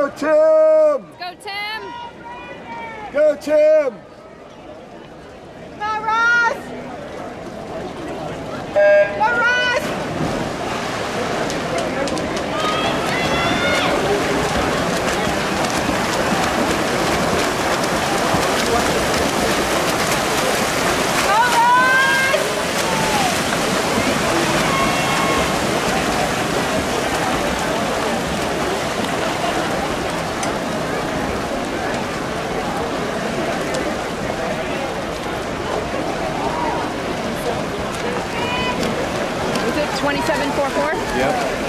Go Tim! Go Tim! Go Tim! Go Ross! Go Ross! 2744? Yep.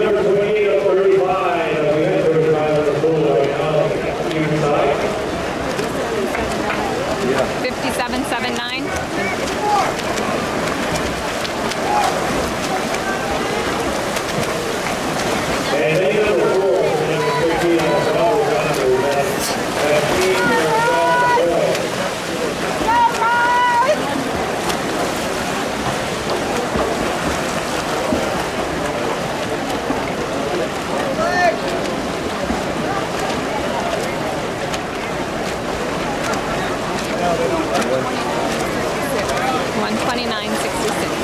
Number 28. 5779. 129.66.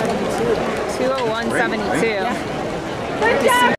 201.72. 201.72. Yeah.